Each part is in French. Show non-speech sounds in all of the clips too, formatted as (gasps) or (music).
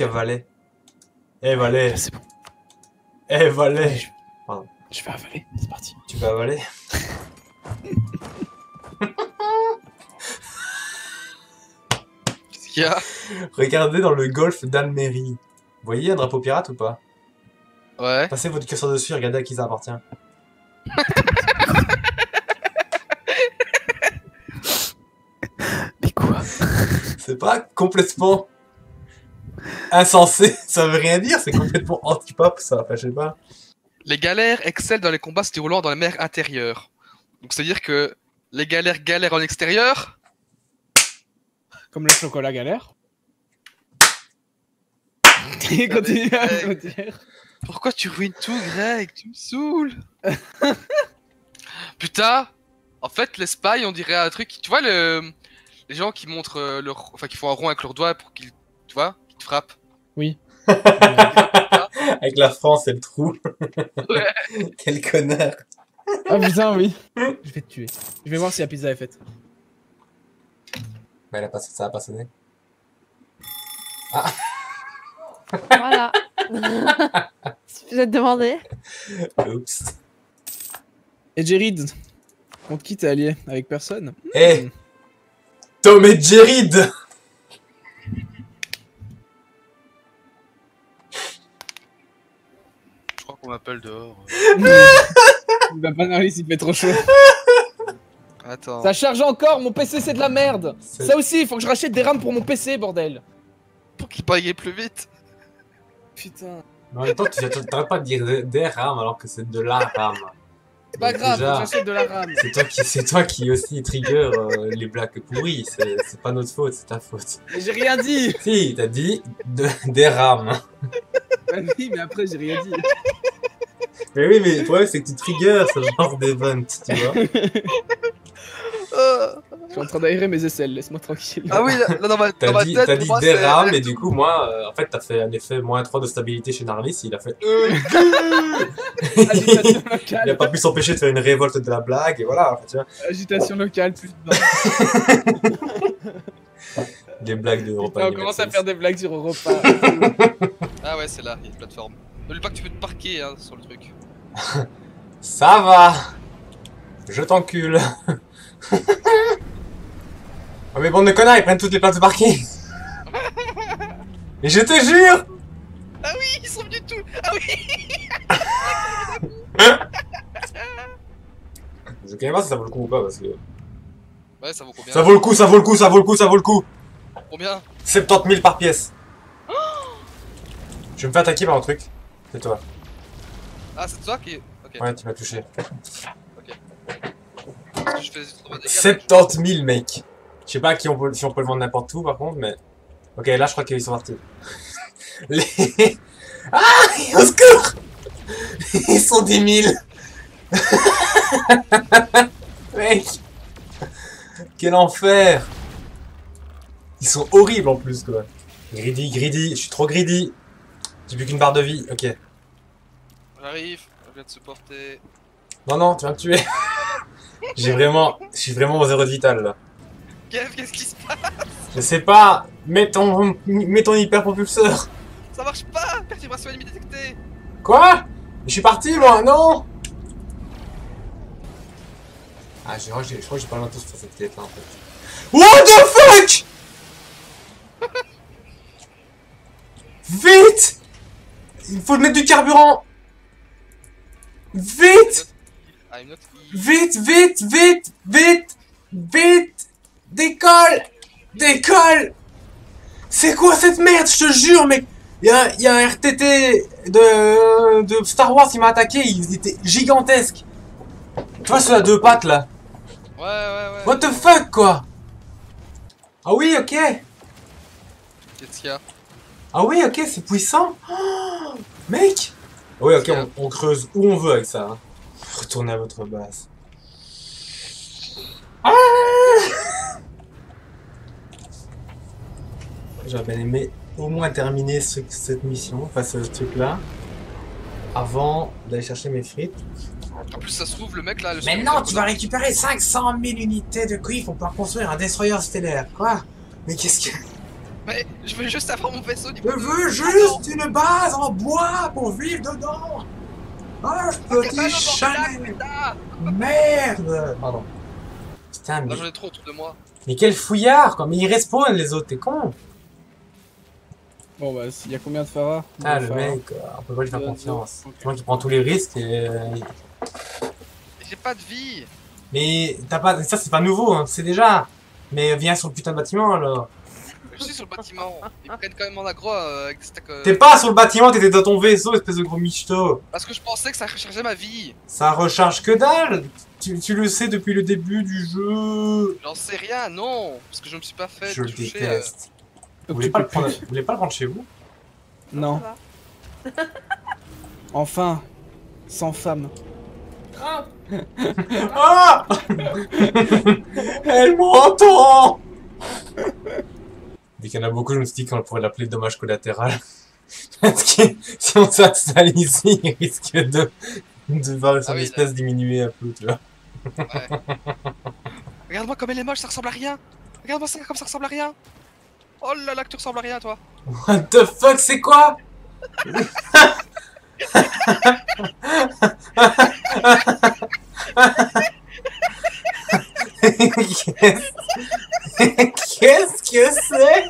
parti, je peux. Clique à valet. Eh valet. Ah, C'est bon. Eh valet. Je... je vais avaler, c'est parti. Tu vas avaler (laughs) Qu'est-ce qu'il y a? Regardez dans le golfe d'Almerie. Vous voyez un drapeau pirate ou pas? Ouais. Passez votre curseur dessus et regardez à qui ça appartient. (laughs) Mais quoi? C'est pas complètement insensé, ça veut rien dire, c'est complètement anti-pop ça, enfin je sais pas. Les galères excellent dans les combats se déroulant dans les mers intérieures. Donc c'est-à-dire que les galères galèrent en extérieur. Comme le chocolat galère. Et (laughs) continue à applaudir. Pourquoi tu ruines tout, Greg? Tu me saoules. (laughs) Putain. En fait, les spies, on dirait un truc. Tu vois le les gens qui montrent euh, leur, enfin qui font un rond avec leurs doigts pour qu'ils, tu vois, qu'ils te frappent. Oui. (laughs) Avec la France et le trou. Ouais. (laughs) Quel connard. Ah putain, oui. (laughs) Je vais te tuer. Je vais voir si la pizza est faite. Mais elle a pas, ça a pas sonné. Voilà. si vous êtes demandé. Oups. Et Jared, contre qui t'es allié? Avec personne? Eh Tom et Jerid qu'on m'appelle dehors. (laughs) Il va pas parler s'il fait trop chaud. Attends. Ça charge encore, mon PC c'est de la merde Ça aussi, il faut que je rachète des rames pour mon PC, bordel Pour qu'il paye plus vite. Putain. En même temps, tu t'arrêtes pas de dire des- des rames alors que c'est de la rame. C'est pas grave, j'achète de la rame. C'est toi qui, c'est toi qui aussi trigger euh, les blagues pourries. C'est, pas notre faute, c'est ta faute. Mais j'ai rien dit Si, t'as dit de, des rames. Bah oui, mais après j'ai rien dit. Mais oui, mais le problème c'est que tu triggers ce genre d'event, tu vois. Je suis en train d'aérer mes aisselles, laisse-moi tranquille. Ah oui, là, dans ma, dans T'as ma dit, tête, t'as dit moi, des c'est- rames et du coup, moi, euh, en fait, t'as fait un effet moins 3 de stabilité chez Narvis. Il a fait. euh, (laughs) il a pas pu s'empêcher de faire une révolte de la blague et voilà. Tu vois, agitation locale, plus de 20. des blagues de repas. on commence à faire des blagues sur Europa. (laughs) Ah ouais, c'est là, il y a une plateforme. N'oublie pas que tu peux te parquer hein, sur le truc. (laughs) Ça va. Je t'encule. (laughs) Oh mais bande de connards, ils prennent toutes les places de parking. (laughs) Et je te jure. Ah oui, ils sont venus tout. Ah oui. Je sais pas si ça vaut le coup ou pas parce que... Ouais, ça vaut combien? Ça vaut le coup, ça vaut le coup, ça vaut le coup, ça vaut le coup. Combien? 70 000 par pièce. (gasps) Je me fais attaquer par un truc. C'est toi. Ah, c'est toi qui. Ok. Ouais, tu m'as touché. Parce que je fais trop de dégâts. 70 000 mec Je sais pas qui on peut, si on peut le vendre n'importe où par contre, mais... Ok, là je crois qu'ils sont partis. (laughs) Les... Ah Au secours (laughs) Ils sont 10 000 (laughs) Mec Quel enfer Ils sont horribles en plus quoi. Greedy, greedy, je suis trop greedy. J'ai plus qu'une barre de vie, ok. J'arrive, je viens de supporter. Non, non, tu vas me tuer. (laughs) J'ai vraiment... Je suis vraiment au zéro de vital là. Kev, qu'est-ce qui se passe? Je sais pas, mets ton, mets ton hyper propulseur. Ça marche pas Perturbation ennemie détectée Quoi? Je suis parti moi, non Ah, je crois que j'ai je crois que j'ai pas l'intention sur cette quête là en fait. What the Il faut mettre du carburant. Vite. Vite, vite, vite, vite, vite. Décolle Décolle. C'est quoi cette merde, je te jure, mec? Il y a, un RTT de, de Star Wars qui m'a attaqué, il était gigantesque. Tu vois, ceux à deux pattes, là. Ouais, ouais, ouais. What the fuck, quoi? Ah oui, ok. Qu'est-ce qu'il y a? Ah oui, ok, c'est puissant Oh, (gasps) Mec Ah Oui, ok, on, on creuse où on veut avec ça. hein. Retournez à votre base. Ah (laughs) J'aurais bien aimé au moins terminer ce- cette mission, enfin ce truc-là, avant d'aller chercher mes frites. En plus, ça se trouve, le mec là. Le Mais non, tu vas récupérer 500 000 unités de cuivre pour pouvoir construire un destroyer stellaire. Quoi? Mais qu'est-ce que... Mais je veux juste avoir mon vaisseau Je niveau deux. veux juste une base en bois pour vivre dedans. Ah, pas petit putain. Merde. Pardon. Putain, mais, j'en ai trop autour de moi. mais quel fouillard, quoi. Mais ils respawnent les autres, t'es con. Bon bah, il y a combien de Farah Ah, le mec, on peut pas lui faire confiance. C'est moi qui prends tous les risques et... euh, J'ai pas de vie. Mais t'as pas... Ça, c'est pas nouveau, hein, c'est déjà. Mais viens sur le putain de bâtiment, alors. Je suis sur le bâtiment. Ils prennent quand même en aggro euh, avec cette, euh, T'es pas sur le bâtiment, t'étais dans ton vaisseau, espèce de gros michto. Parce que je pensais que ça rechargeait ma vie. Ça recharge que dalle tu, tu le sais depuis le début du jeu. J'en sais rien, non. Parce que je me suis pas fait Je le toucher. euh, déteste. Vous Donc voulez tu pas, le prendre, vous voulez pas le prendre chez vous? Non, (laughs) enfin, sans femme. Ah (laughs) Elle m'entend qu'il y en a beaucoup, je me suis dit qu'on pourrait l'appeler dommage collatéral. (laughs) Parce que si on s'installe ici, il risque de, de voir son Ah oui, espèce diminuer un peu, tu vois. Regarde-moi comme elle est moche, ça ressemble à rien. Regarde-moi ça comme ça ressemble à rien. Oh là là, que tu ressembles à rien, toi. What the fuck, c'est quoi? (laughs) (laughs) Qu'est-ce que c'est?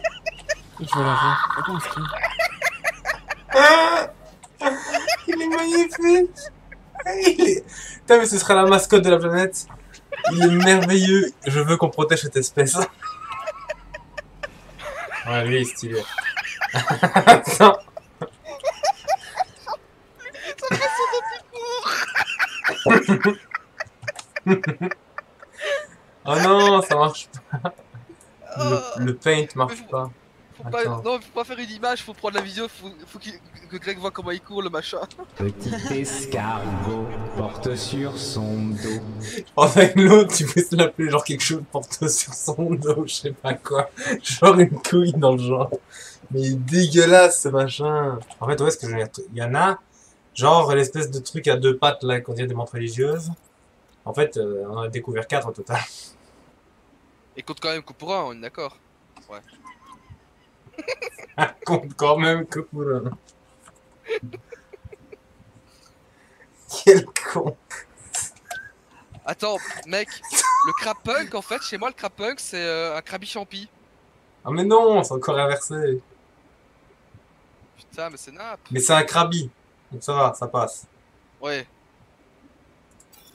Je la voir. Attends, Ah Il est magnifique Il est... Putain, mais ce sera la mascotte de la planète. Il est merveilleux. Je veux qu'on protège cette espèce. Ouais, lui, il est stylé. Attends. oh non, ça marche pas. Le, le paint marche pas. Faut pas, non, faut pas faire une image, faut prendre la vidéo, faut, faut que Greg voit comment il court le machin. (laughs) Petit escargot porte sur son dos. Oh, avec l'autre, tu peux se l'appeler genre quelque chose porte sur son dos, je sais pas quoi. Genre une couille dans le genre. Mais il est dégueulasse ce machin. En fait, où est-ce que je vais Il y en a, genre l'espèce de truc à deux pattes là qu'on dirait des montres religieuses. En fait, euh, on en a découvert quatre au total. Et compte quand même que pour un, on est d'accord. (laughs) Compte quand même que pour un. Quel con. Attends, mec, le crapunk en fait, chez moi le crapunk c'est euh, un krabi champi. Ah mais non, c'est encore inversé. Putain, mais c'est nappe. Mais c'est un krabi. Donc ça va, ça passe. Ouais.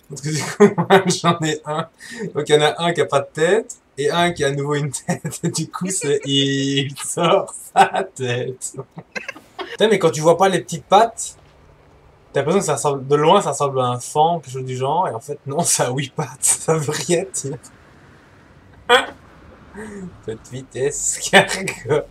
Parce que du coup, (laughs) j'en ai un. Donc, il y en a un qui a pas de tête et un qui a à nouveau une tête. Et (laughs) du coup, c'est (laughs) il sort sa tête. (laughs) Putain, mais quand tu vois pas les petites pattes, t'as l'impression que ça ressemble, de loin, ça ressemble à un fan, quelque chose du genre. Et en fait, non, ça a huit pattes. Ça veut rien dire. Petite vitesse, cargo.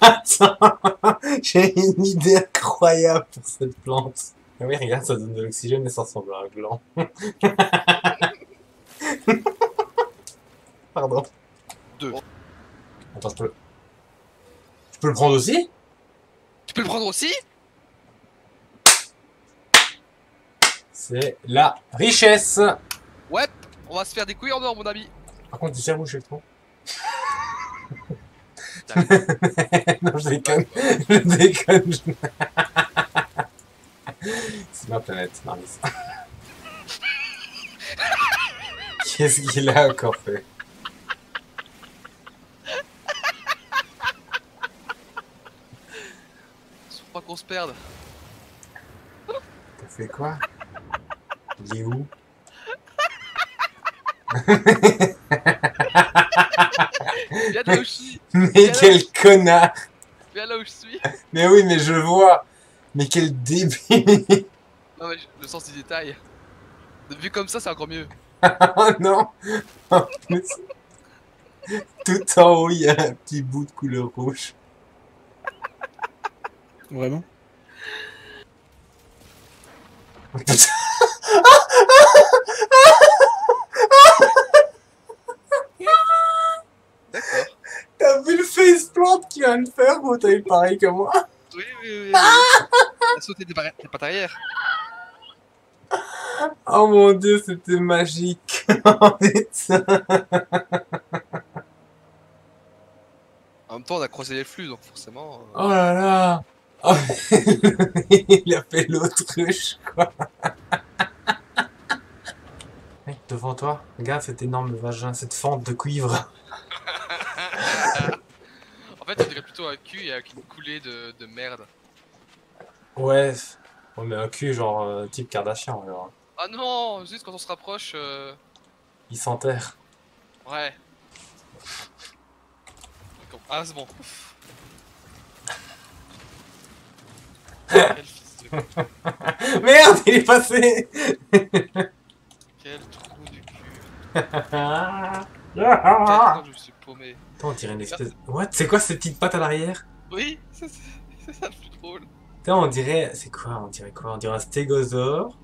Attends, j'ai une idée incroyable pour cette plante. Ah oui, regarde, ça donne de l'oxygène mais ça ressemble à un gland. (laughs) Pardon. Deux. Attends, je peux... Je peux le prendre aussi? Tu peux le prendre aussi? C'est la richesse Ouais, on va se faire des couilles en or, mon ami. Par contre, tu sais où je Putain, (laughs) Non, je déconne. Je déconne. (laughs) C'est ma planète, Maris. Qu'est-ce qu'il a encore fait faut pas qu'on se perde. T'as fait quoi? Il est où? Viens là où je suis, Mais quel connard viens là où je suis. Mais oui, mais je vois Mais quel débile Non, mais le sens du détail. Vu comme ça, c'est encore mieux. Oh (laughs) non En plus, Tout en haut, il y a un petit bout de couleur rouge. Vraiment? D'accord. T'as vu le faceplant qu'il vient de faire ou t'as eu pareil que moi? Oui, oui, oui. oui. T'as (laughs) sauté des, barri- des pattes arrière. Oh mon dieu, c'était magique (laughs) Oh En même temps, on a croisé les flux, donc forcément. euh, Oh là là Oh, (laughs) Il a fait l'autruche, quoi (laughs) Mec, devant toi, regarde cet énorme vagin, cette fente de cuivre. En fait, on dirait plutôt un cul et avec une coulée de, de merde. Ouais, on met un cul genre euh, type Kardashian, genre. Ah non, juste quand on se rapproche. euh, Il s'enterre. Ouais. Ah, c'est bon. Quel fils de. (laughs) Merde, il est passé Quel trou du cul. Attends, trou, je me suis paumé. on dirait une espèce... What? C'est quoi ces petites pattes à l'arrière? Oui, (laughs) c'est c'est ça le plus drôle. Putain, on dirait... C'est quoi? On dirait quoi? On dirait un stégosaure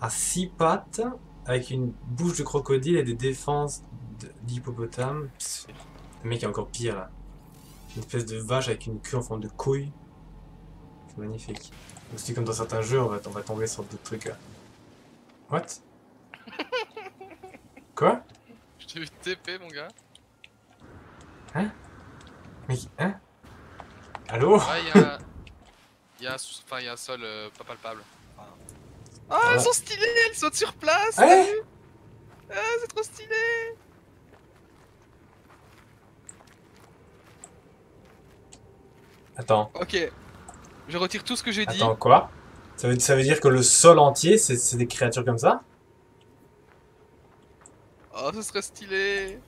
à six pattes avec une bouche de crocodile et des défenses d'hippopotame. Le mec est encore pire là. Une espèce de vache avec une queue en forme de couille. C'est magnifique. Aussi comme dans certains jeux, on va, on va tomber sur d'autres trucs là. What? (laughs) Quoi? Je t'ai vu TP, mon gars. Mec, hein? Allô? Ouais, il y a. Il y a un, sous- enfin, il y a un sol euh, pas palpable. Enfin- Ah, Ouais. elles sont stylées, elles sautent sur place. Ouais. t'as vu Ah, c'est trop stylé. Attends, Ok. Je retire tout ce que j'ai dit. attends, quoi? Ça veut, ça veut dire que le sol entier, c'est des créatures comme ça? Oh, ce serait stylé.